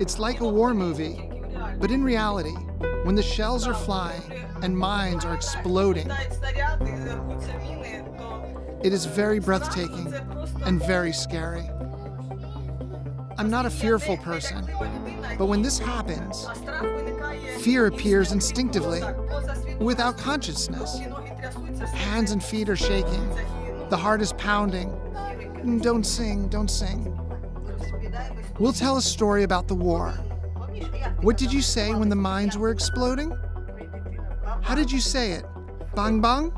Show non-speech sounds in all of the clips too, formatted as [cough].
It's like a war movie, but in reality, when the shells are flying and mines are exploding, it is very breathtaking and very scary. I'm not a fearful person, but when this happens, fear appears instinctively, without consciousness. Hands and feet are shaking, the heart is pounding. Don't sing, don't sing. We'll tell a story about the war. What did you say when the mines were exploding? How did you say it? Bang bang?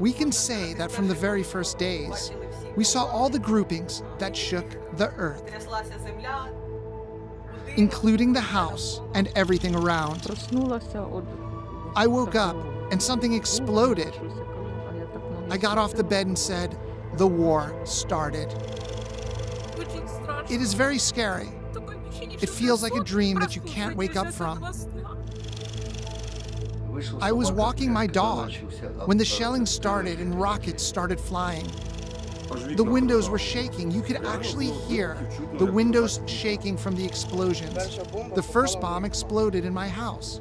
We can say that from the very first days, we saw all the groupings that shook the earth, including the house and everything around. I woke up and something exploded. I got off the bed and said, The war started. It is very scary. It feels like a dream that you can't wake up from. I was walking my dog when the shelling started and rockets started flying. The windows were shaking. You could actually hear the windows shaking from the explosions. The first bomb exploded in my house.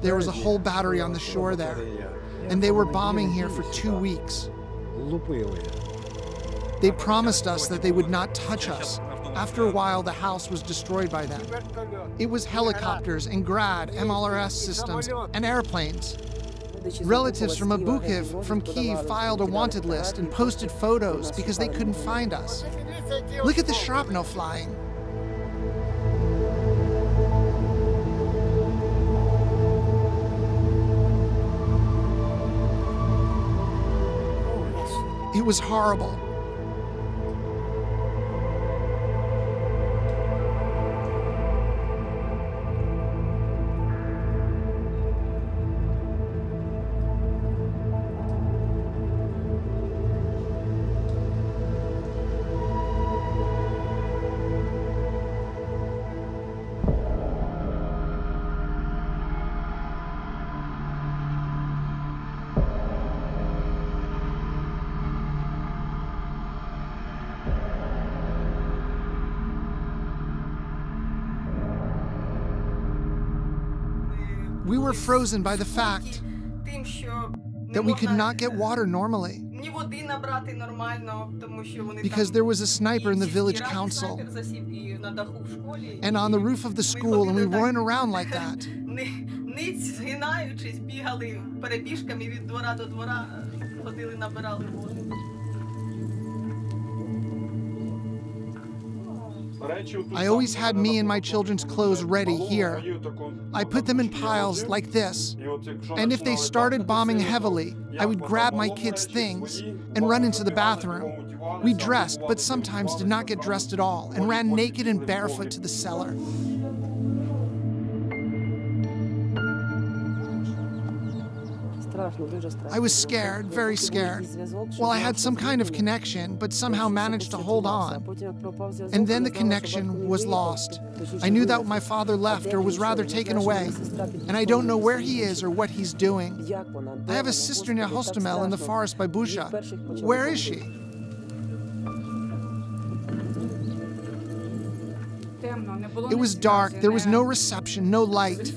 There was a whole battery on the shore there, and they were bombing here for two weeks. They promised us that they would not touch us. After a while, the house was destroyed by them. It was helicopters and Grad, MLRS systems, and airplanes. Relatives from Obukhiv, from Kiev, filed a wanted list and posted photos because they couldn't find us. Look at the shrapnel flying. It was horrible. Were frozen by the fact that we could not get water normally because there was a sniper in the village council and on the roof of the school, and we weren't around like that. [laughs] I always had me and my children's clothes ready here. I put them in piles like this. And if they started bombing heavily, I would grab my kids' things and run into the bathroom. We dressed, but sometimes did not get dressed at all, and ran naked and barefoot to the cellar. I was scared, very scared. Well, I had some kind of connection, but somehow managed to hold on. And then the connection was lost. I knew that my father left or was rather taken away, and I don't know where he is or what he's doing. I have a sister near Hostomel in the forest by Bucha. Where is she? It was dark, there was no reception, no light.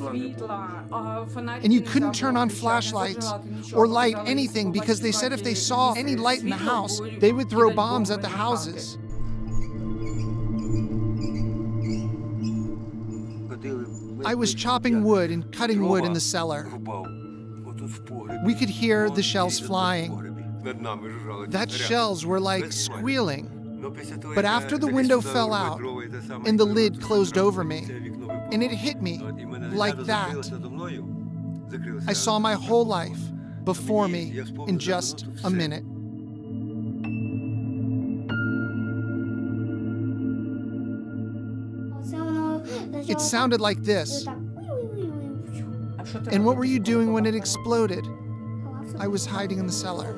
And you couldn't turn on flashlights or light anything because they said if they saw any light in the house, they would throw bombs at the houses. I was chopping wood and cutting wood in the cellar. We could hear the shells flying. That shells were like squealing. But after the window fell out and the lid closed over me, and it hit me like that, I saw my whole life before me in just a minute. It sounded like this. And what were you doing when it exploded? I was hiding in the cellar.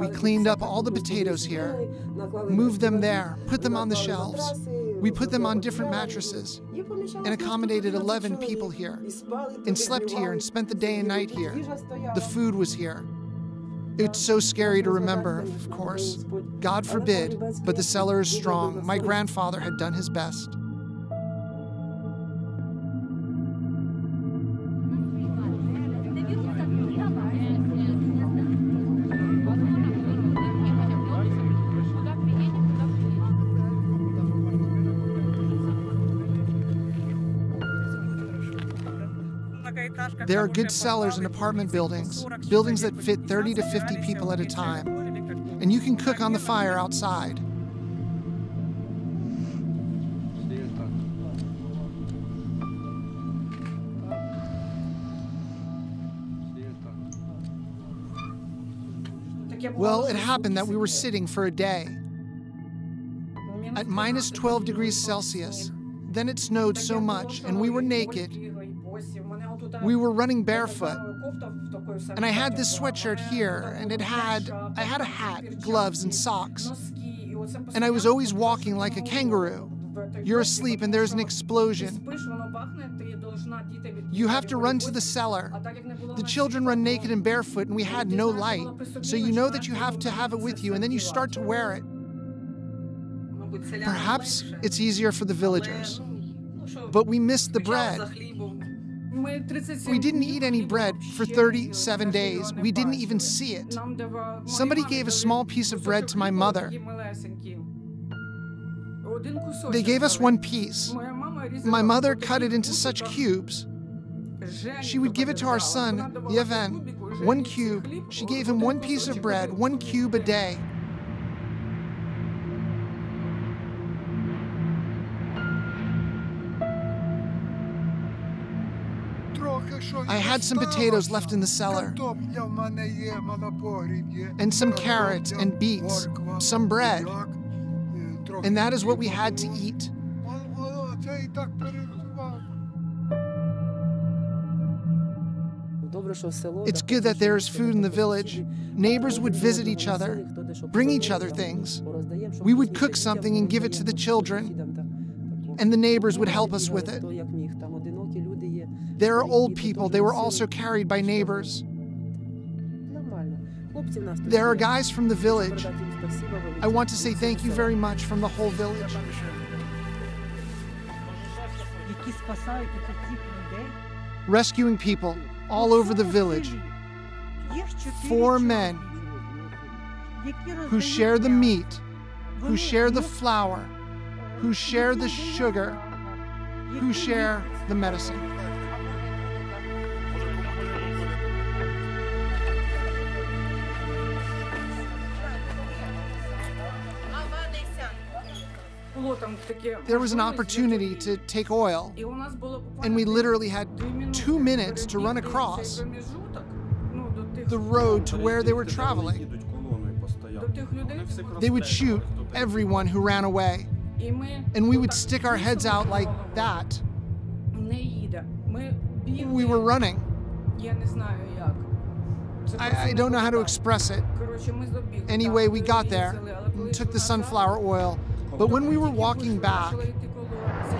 We cleaned up all the potatoes here, moved them there, put them on the shelves. We put them on different mattresses and accommodated 11 people here and slept here and spent the day and night here. The food was here. It's so scary to remember, of course. God forbid, but the cellar is strong. My grandfather had done his best. There are good cellars in apartment buildings, buildings that fit 30 to 50 people at a time. And you can cook on the fire outside. Well, it happened that we were sitting for a day at minus 12 degrees Celsius. Then it snowed so much, and we were naked. We were running barefoot. And I had this sweatshirt here, and it had I had a hat, gloves, and socks. And I was always walking like a kangaroo. You're asleep and there's an explosion. You have to run to the cellar. The children run naked and barefoot, and we had no light. So you know that you have to have it with you, and then you start to wear it. Perhaps it's easier for the villagers. But we missed the bread. We didn't eat any bread for 37 days. We didn't even see it. Somebody gave a small piece of bread to my mother. They gave us one piece. My mother cut it into such cubes. She would give it to our son, Yeven, one cube. She gave him one piece of bread, one cube a day. I had some potatoes left in the cellar, and some carrots and beets, some bread, and that is what we had to eat. It's good that there is food in the village. Neighbors would visit each other, bring each other things. We would cook something and give it to the children, and the neighbors would help us with it. There are old people, they were also carried by neighbors. There are guys from the village. I want to say thank you very much from the whole village. Rescuing people all over the village. Four men who share the meat, who share the flour, who share the sugar, who share the medicine. There was an opportunity to take oil, and we literally had two minutes to run across the road to where they were traveling. They would shoot everyone who ran away, and we would stick our heads out like that. We were running. I, I, don't know how to express it. Anyway, we got there, took the sunflower oil, but when we were walking back,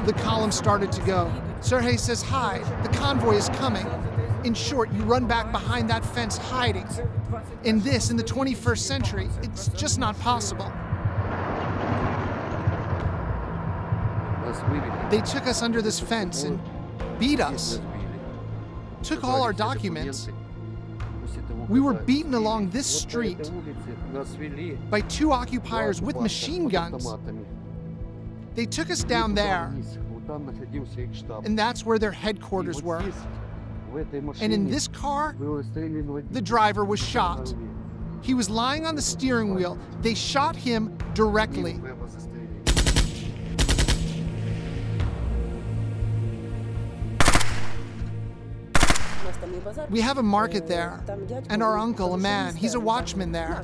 the column started to go. Sergei says, Hide, the convoy is coming. In short, you run back behind that fence hiding. In this, in the 21st century, it's just not possible. They took us under this fence and beat us, took all our documents. We were beaten along this street by two occupiers with machine guns. They took us down there, and that's where their headquarters were. And in this car, the driver was shot. He was lying on the steering wheel. They shot him directly. We have a market there, and our uncle, a man, he's a watchman there.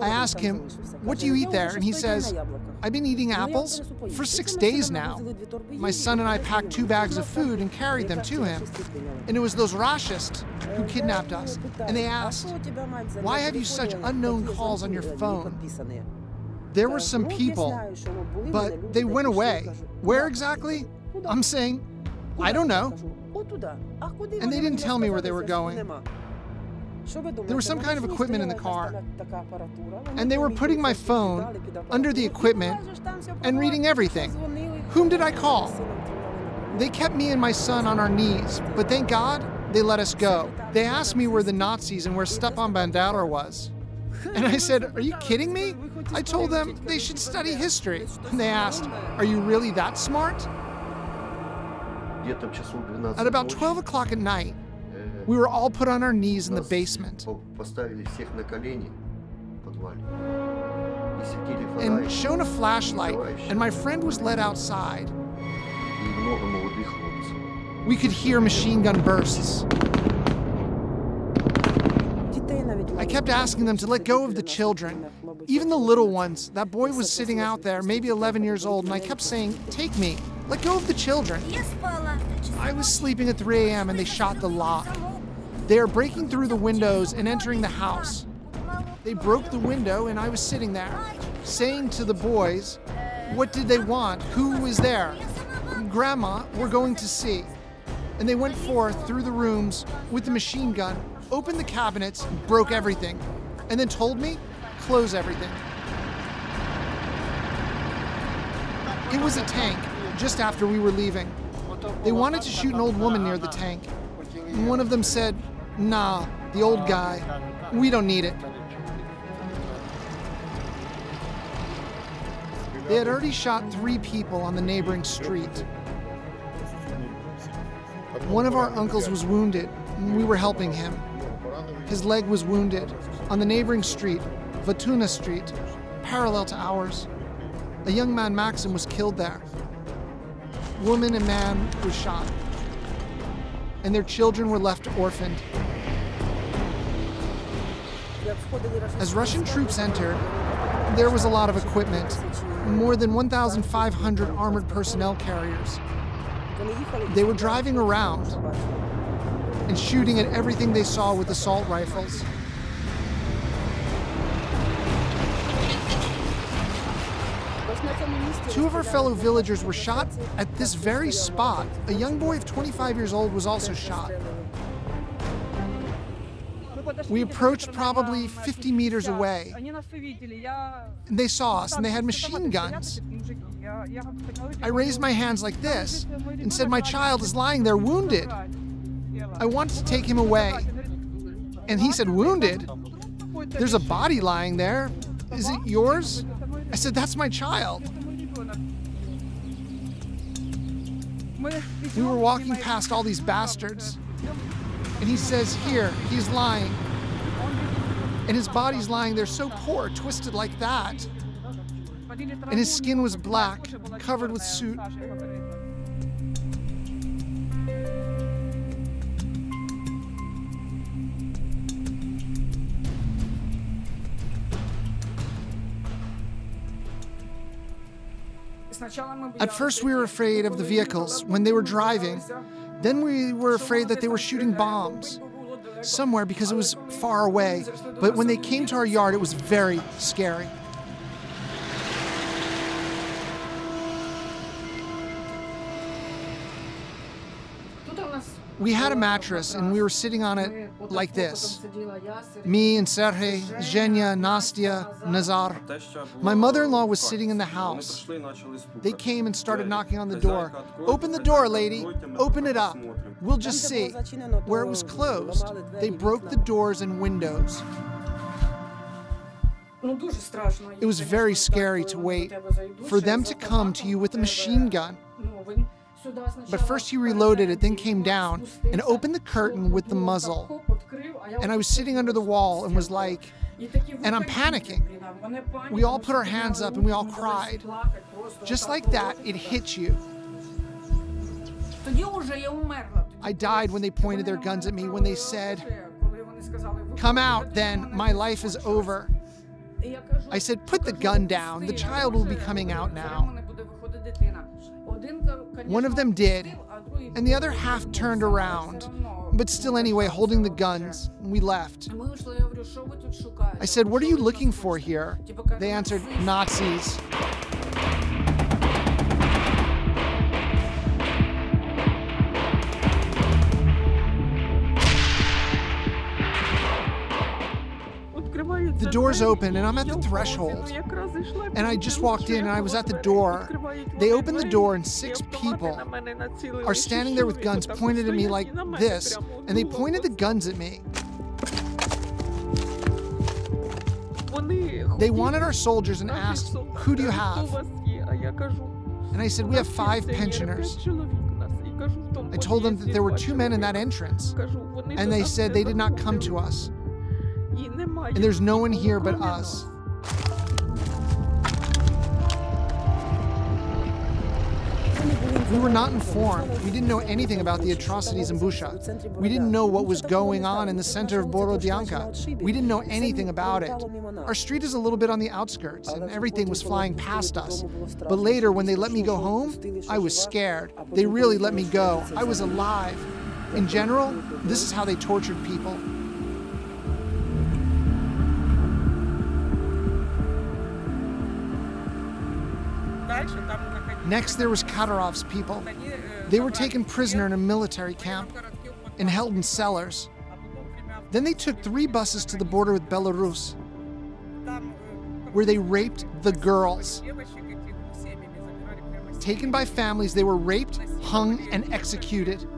I ask him, What do you eat there? And he says, I've been eating apples for six days now. My son and I packed two bags of food and carried them to him. And it was those Rashists who kidnapped us. And they asked, Why have you such unknown calls on your phone? There were some people, but they went away. Where exactly? I'm saying, I don't know. And they didn't tell me where they were going. There was some kind of equipment in the car, and they were putting my phone under the equipment and reading everything. Whom did I call? They kept me and my son on our knees, but thank God they let us go. They asked me where the Nazis and where Stepan Bandera was. And I said, Are you kidding me? I told them they should study history. And they asked, Are you really that smart? At about 12 o'clock at night, we were all put on our knees in the basement and shown a flashlight, and my friend was led outside. We could hear machine gun bursts. I kept asking them to let go of the children, even the little ones. That boy was sitting out there, maybe 11 years old, and I kept saying, Take me, let go of the children. I was sleeping at 3 a.m. and they shot the lock. They are breaking through the windows and entering the house. They broke the window and I was sitting there, saying to the boys, What did they want? Who was there? Grandma, we're going to see. And they went forth through the rooms with the machine gun, opened the cabinets, broke everything, and then told me, Close everything. It was a tank just after we were leaving. They wanted to shoot an old woman near the tank. One of them said, Nah, the old guy. We don't need it. They had already shot three people on the neighboring street. One of our uncles was wounded, we were helping him. His leg was wounded on the neighboring street, Vatuna Street, parallel to ours. A young man, Maxim, was killed there woman and man were shot, and their children were left orphaned. As Russian troops entered, there was a lot of equipment, more than 1,500 armored personnel carriers. They were driving around and shooting at everything they saw with assault rifles. Two of our fellow villagers were shot at this very spot. A young boy of 25 years old was also shot. We approached probably 50 meters away. And they saw us and they had machine guns. I raised my hands like this and said, My child is lying there wounded. I wanted to take him away. And he said, Wounded? There's a body lying there. Is it yours? I said, That's my child. We were walking past all these bastards. And he says, Here, he's lying. And his body's lying there so poor, twisted like that. And his skin was black, covered with soot. At first, we were afraid of the vehicles when they were driving. Then we were afraid that they were shooting bombs somewhere because it was far away. But when they came to our yard, it was very scary. We had a mattress and we were sitting on it like this. Me and Sergey, Zhenya, Nastya, Nazar. My mother in law was sitting in the house. They came and started knocking on the door. Open the door, lady. Open it up. We'll just see. Where it was closed, they broke the doors and windows. It was very scary to wait for them to come to you with a machine gun. But first he reloaded it, then came down and opened the curtain with the muzzle. And I was sitting under the wall and was like, and I'm panicking. We all put our hands up and we all cried. Just like that, it hit you. I died when they pointed their guns at me, when they said, Come out, then, my life is over. I said, Put the gun down, the child will be coming out now. One of them did, and the other half turned around, but still, anyway, holding the guns. We left. I said, What are you looking for here? They answered, Nazis. The doors open and I'm at the threshold. And I just walked in and I was at the door. They opened the door and six people are standing there with guns pointed at me like this. And they pointed the guns at me. They wanted our soldiers and asked, Who do you have? And I said, We have five pensioners. I told them that there were two men in that entrance. And they said they did not come to us. And there's no one here but us. We were not informed. We didn't know anything about the atrocities in Bucha. We didn't know what was going on in the center of Borodyanka. We didn't know anything about it. Our street is a little bit on the outskirts, and everything was flying past us. But later, when they let me go home, I was scared. They really let me go. I was alive. In general, this is how they tortured people. Next, there was Kadyrov's people. They were taken prisoner in a military camp and held in cellars. Then they took three buses to the border with Belarus, where they raped the girls. Taken by families, they were raped, hung, and executed.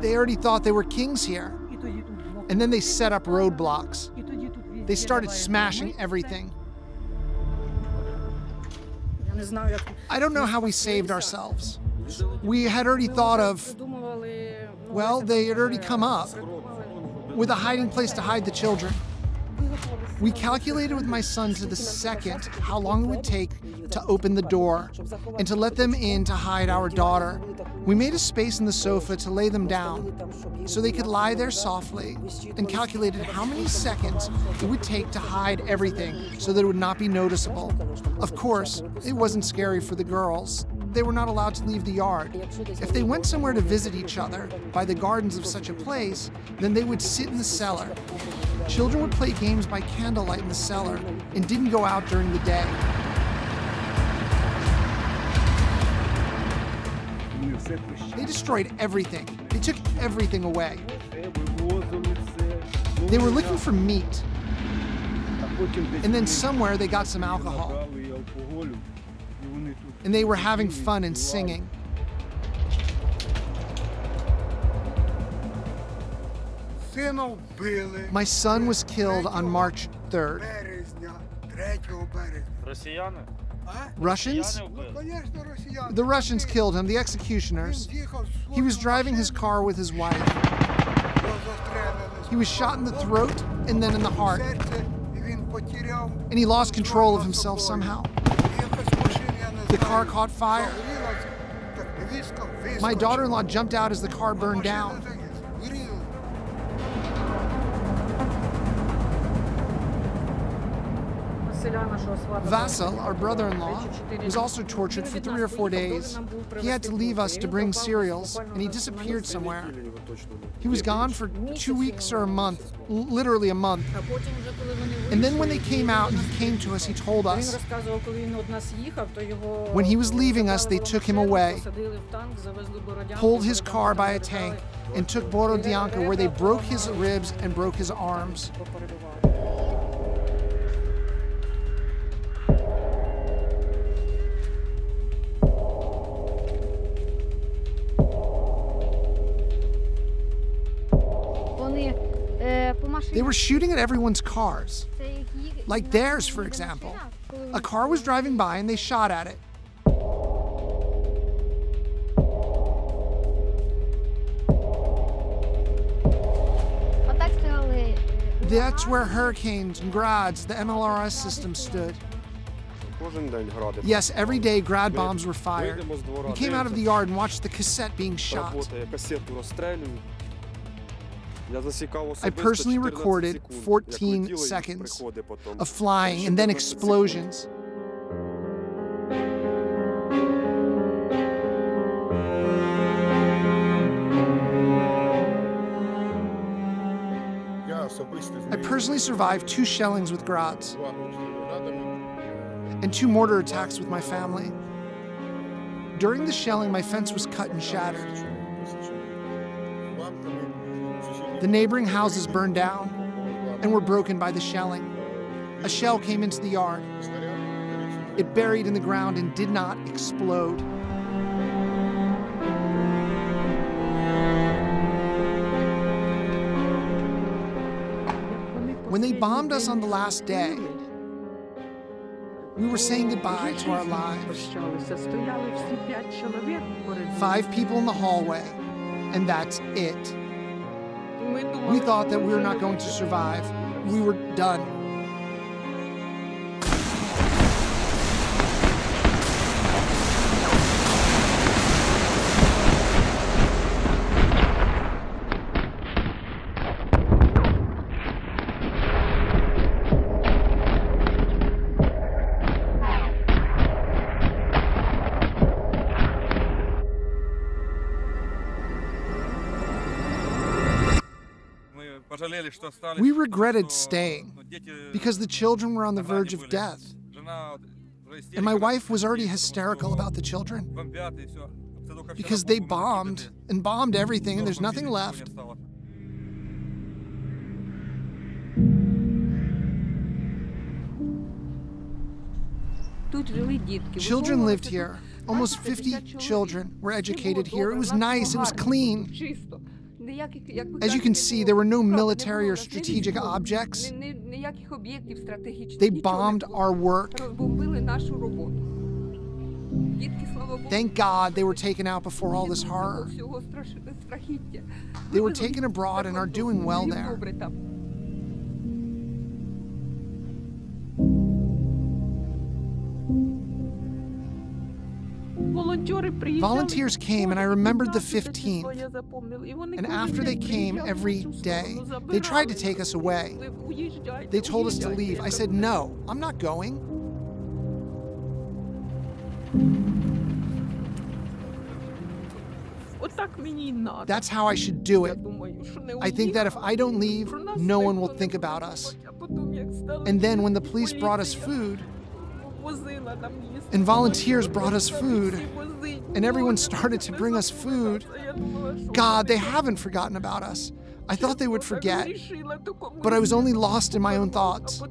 They already thought they were kings here. And then they set up roadblocks. They started smashing everything. I don't know how we saved ourselves. We had already thought of, well, they had already come up with a hiding place to hide the children. We calculated with my son to the second how long it would take to open the door and to let them in to hide our daughter. We made a space in the sofa to lay them down so they could lie there softly and calculated how many seconds it would take to hide everything so that it would not be noticeable. Of course, it wasn't scary for the girls. They were not allowed to leave the yard. If they went somewhere to visit each other by the gardens of such a place, then they would sit in the cellar. Children would play games by candlelight in the cellar and didn't go out during the day. They destroyed everything. They took everything away. They were looking for meat. And then somewhere they got some alcohol. And they were having fun and singing. My son was killed on March 3rd. Russians? The Russians killed him, the executioners. He was driving his car with his wife. He was shot in the throat and then in the heart. And he lost control of himself somehow. The car caught fire. My daughter in law jumped out as the car burned down. Vasil, our brother-in-law, was also tortured for three or four days. He had to leave us to bring cereals, and he disappeared somewhere. He was gone for two weeks or a month, literally a month. And then when they came out and he came to us, he told us. When he was leaving us, they took him away, pulled his car by a tank, and took Borodianka where they broke his ribs and broke his arms. They were shooting at everyone's cars. Like theirs, for example. A car was driving by and they shot at it. That's where hurricanes and grads, the MLRS system stood. Yes, every day grad bombs were fired. We came out of the yard and watched the cassette being shot. I personally recorded 14 seconds of flying and then explosions. I personally survived two shellings with Grads and two mortar attacks with my family. During the shelling, my fence was cut and shattered. The neighboring houses burned down and were broken by the shelling. A shell came into the yard. It buried in the ground and did not explode. When they bombed us on the last day, we were saying goodbye to our lives. Five people in the hallway, and that's it. We thought that we were not going to survive. We were done. We regretted staying because the children were on the verge of death. And my wife was already hysterical about the children because they bombed and bombed everything and there's nothing left. Children lived here. Almost 50 children were educated here. It was nice, it was clean. As you can see, there were no military or strategic objects. They bombed our work. Thank God they were taken out before all this horror. They were taken abroad and are doing well there. Volunteers came, and I remembered the 15th. And after they came every day, they tried to take us away. They told us to leave. I said, No, I'm not going. That's how I should do it. I think that if I don't leave, no one will think about us. And then when the police brought us food, and volunteers brought us food. And everyone started to bring us food. God, they haven't forgotten about us. I thought they would forget, but I was only lost in my own thoughts.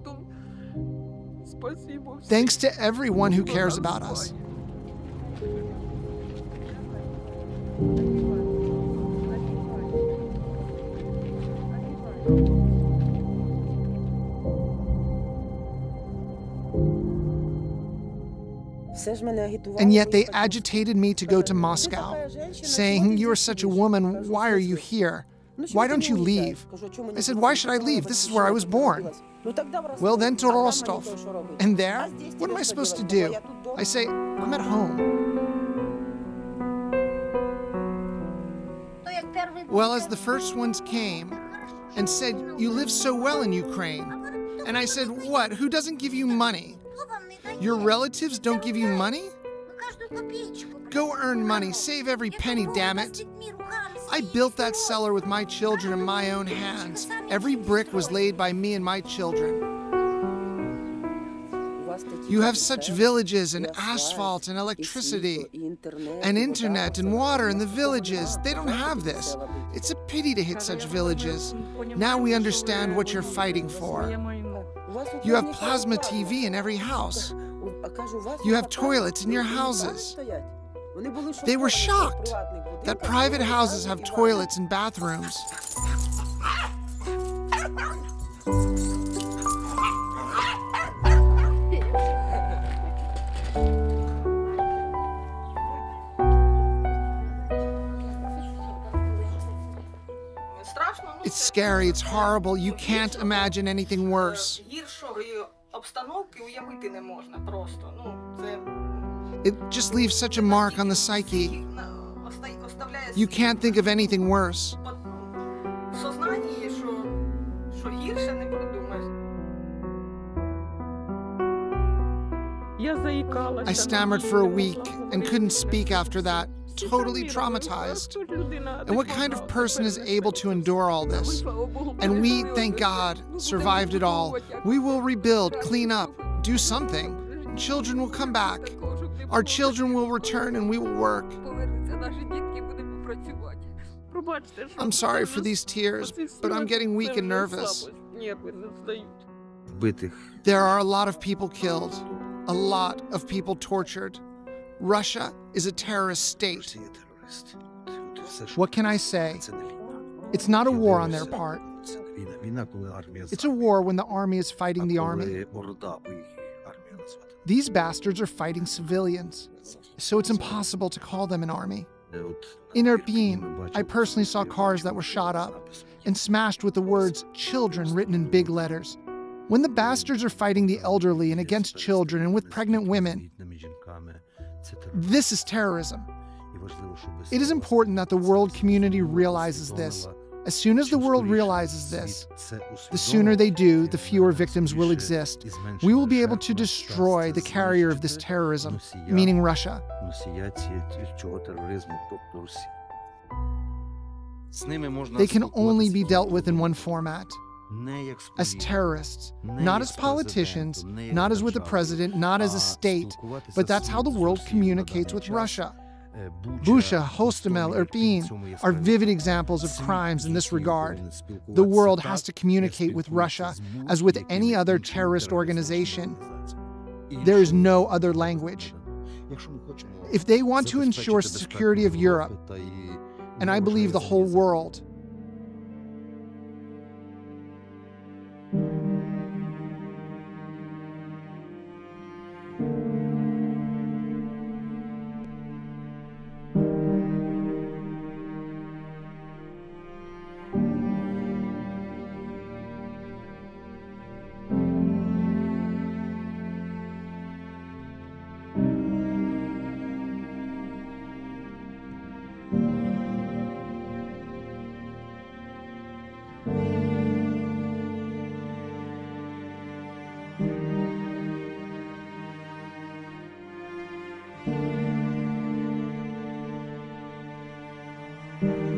Thanks to everyone who cares about us. And yet they agitated me to go to Moscow, saying, You are such a woman, why are you here? Why don't you leave? I said, Why should I leave? This is where I was born. Well, then to Rostov. And there, what am I supposed to do? I say, I'm at home. Well, as the first ones came and said, You live so well in Ukraine. And I said, What? Who doesn't give you money? Your relatives don't give you money? Go earn money, save every penny, damn it. I built that cellar with my children in my own hands. Every brick was laid by me and my children. You have such villages and asphalt and electricity and internet and water in the villages. They don't have this. It's a pity to hit such villages. Now we understand what you're fighting for. You have plasma TV in every house. You have toilets in your houses. They were shocked that private houses have toilets and bathrooms. It's scary, it's horrible, you can't imagine anything worse Гіршої обстановки уявити не можна просто. Ну, це It just leaves such a mark on the psyche. на- оста- оставляє You can't think of anything worse. От, в сознанні, що, що гірше не придумаєш. Я заїкалася. I stammered for a week and couldn't speak after that, totally traumatized. And what kind of person is able to endure all this? And we, thank God, survived it all. We will rebuild, clean up, do something. Children will come back. Our children will return and we will work. I'm sorry for these tears, but I'm getting weak and nervous. There are a lot of people killed, a lot of people tortured. Russia is a terrorist state. What can I say? It's not a war on their part. It's a war when the army is fighting the army. These bastards are fighting civilians, so it's impossible to call them an army. In Irpin, I personally saw cars that were shot up and smashed with the words children written in big letters. When the bastards are fighting the elderly and against children and with pregnant women, this is terrorism. It is important that the world community realizes this. As soon as the world realizes this, the sooner they do, the fewer victims will exist. We will be able to destroy the carrier of this terrorism, meaning Russia. They can only be dealt with in one format as terrorists, not as politicians, not as with the president, not as a state, but that's how the world communicates with Russia. Bucha, Hostomel, Irpin are vivid examples of crimes in this regard. The world has to communicate with Russia as with any other terrorist organization. There is no other language. If they want to ensure security of Europe, and I believe the whole world, Thank